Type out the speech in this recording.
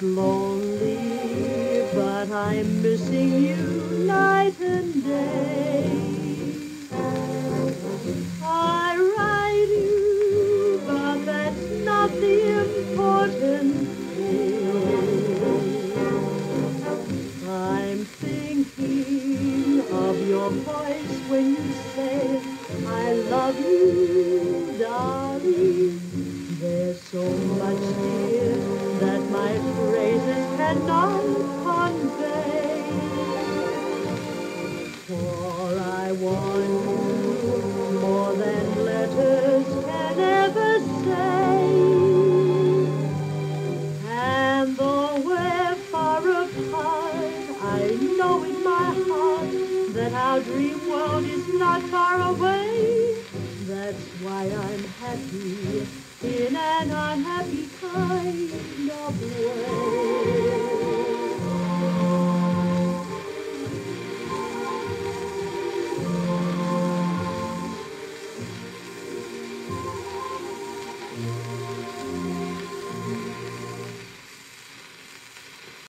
not lonely, but I'm missing you night and day. I write you, but that's not the important thing. I'm thinking of your voice when you say, I love you, darling. There's so much here that my cannot convey. For I want you more than letters can ever say. And though we're far apart, I know in my heart that our dream world is not far away. That's why I'm happy in an unhappy